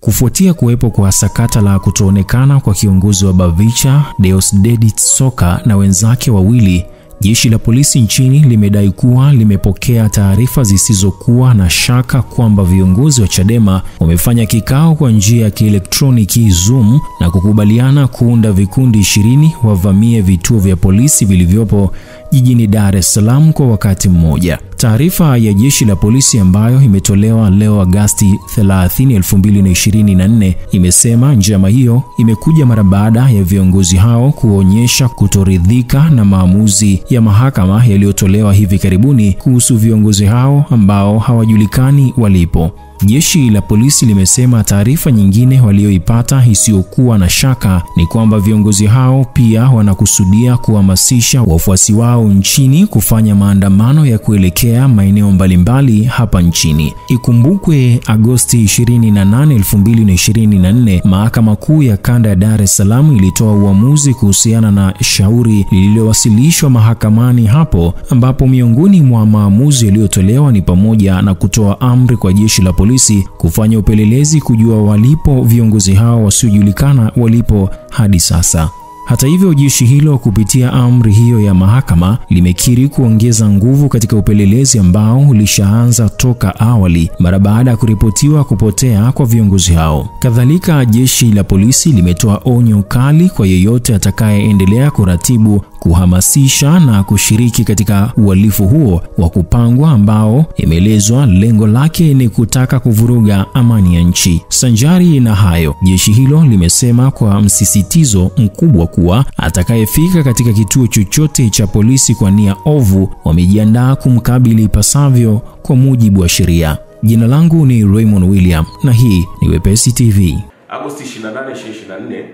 Kufuatia kuwepo kwa sakata la kutoonekana kwa kiongozi wa Bavicha Deusdedit Soka na wenzake wawili, jeshi la polisi nchini limedai kuwa limepokea taarifa zisizokuwa na shaka kwamba viongozi wa Chadema wamefanya kikao kwa njia ya kielektroniki Zoom na kukubaliana kuunda vikundi ishirini wavamie vituo vya polisi vilivyopo jijini Dar es Salaam kwa wakati mmoja. Taarifa ya jeshi la polisi ambayo imetolewa leo Agasti 30, 2024 imesema njama hiyo imekuja mara baada ya viongozi hao kuonyesha kutoridhika na maamuzi ya mahakama yaliyotolewa hivi karibuni kuhusu viongozi hao ambao hawajulikani walipo. Jeshi la polisi limesema taarifa nyingine walioipata isiyokuwa na shaka ni kwamba viongozi hao pia wanakusudia kuhamasisha wafuasi wao nchini kufanya maandamano ya kuelekea maeneo mbalimbali hapa nchini. Ikumbukwe Agosti 28, 2024, Mahakama Kuu ya Kanda ya Dar es Salaam ilitoa uamuzi kuhusiana na shauri lililowasilishwa mahakamani hapo, ambapo miongoni mwa maamuzi yaliyotolewa ni pamoja na kutoa amri kwa jeshi la polisi kufanya upelelezi kujua walipo viongozi hao wasiojulikana walipo hadi sasa. Hata hivyo, jeshi hilo kupitia amri hiyo ya mahakama limekiri kuongeza nguvu katika upelelezi ambao ulishaanza toka awali mara baada ya kuripotiwa kupotea kwa viongozi hao. Kadhalika, jeshi la polisi limetoa onyo kali kwa yeyote atakayeendelea kuratibu kuhamasisha na kushiriki katika uhalifu huo wa kupangwa ambao imeelezwa lengo lake ni kutaka kuvuruga amani ya nchi. Sanjari na hayo, jeshi hilo limesema kwa msisitizo mkubwa kuwa atakayefika katika kituo chochote cha polisi kwa nia ovu wamejiandaa kumkabili ipasavyo kwa mujibu wa sheria. Jina langu ni Raymond William na hii ni Wepesi TV. Agosti 28, 2024,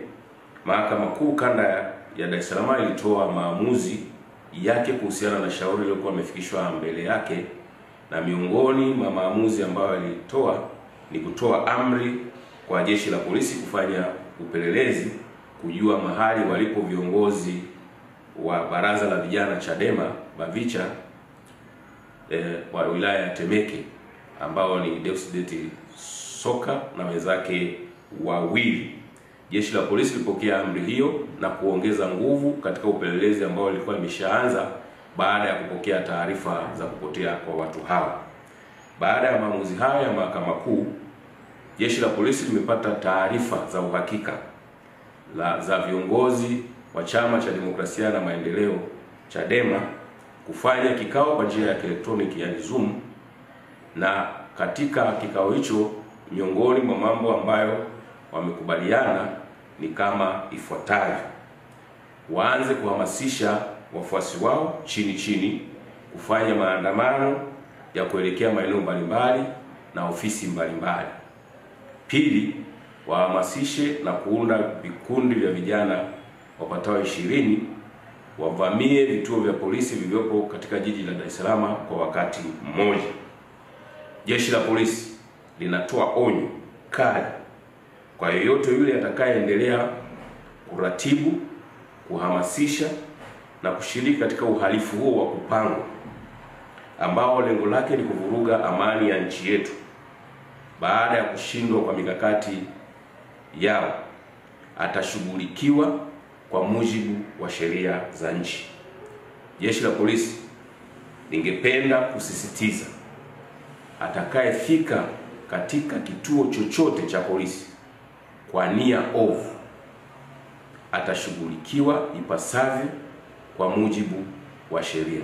Mahakama Kuu Kanda ya Dar es Salaam ilitoa maamuzi yake kuhusiana na shauri lililokuwa amefikishwa mbele yake, na miongoni mwa maamuzi ambayo alitoa ni kutoa amri kwa jeshi la polisi kufanya upelelezi kujua mahali walipo viongozi wa baraza la vijana Chadema Bavicha eh, wa wilaya ya Temeke ambao ni Deusdedit Soka na wenzake wawili. Jeshi la polisi lilipokea amri hiyo na kuongeza nguvu katika upelelezi ambao ilikuwa limeshaanza baada ya kupokea taarifa za kupotea kwa watu hawa. Baada ya maamuzi hayo ya Mahakama Kuu, jeshi la polisi limepata taarifa za uhakika la za viongozi wa Chama cha Demokrasia na Maendeleo Chadema kufanya kikao kwa njia ya kielektroniki yani Zoom, na katika kikao hicho miongoni mwa mambo ambayo wamekubaliana ni kama ifuatavyo: waanze kuhamasisha wafuasi wao chini chini kufanya maandamano ya kuelekea maeneo mbalimbali na ofisi mbalimbali. Pili, wahamasishe na kuunda vikundi vya vijana wapatao ishirini wavamie vituo vya polisi vilivyopo katika jiji la Dar es Salaam kwa wakati mmoja. Jeshi la polisi linatoa onyo kali kwa yeyote yule atakayeendelea kuratibu, kuhamasisha na kushiriki katika uhalifu huo wa kupangwa ambao lengo lake ni kuvuruga amani ya nchi yetu baada ya kushindwa kwa mikakati yao, atashughulikiwa kwa mujibu wa sheria za nchi. Jeshi la polisi lingependa kusisitiza, atakayefika katika kituo chochote cha polisi kwa nia ovu atashughulikiwa ipasavyo kwa mujibu wa sheria.